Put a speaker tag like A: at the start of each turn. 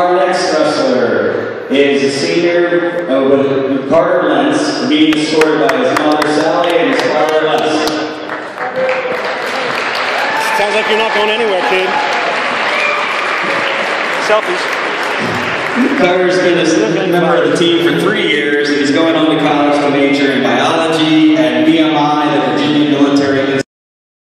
A: Our next wrestler is a senior uh, Carter Lentz, being escorted by his mother Sally and his father Les.
B: Sounds like you're not going anywhere, kid. Selfies.
A: Carter's been a member of the team for three years, he's going on to college to major in biology.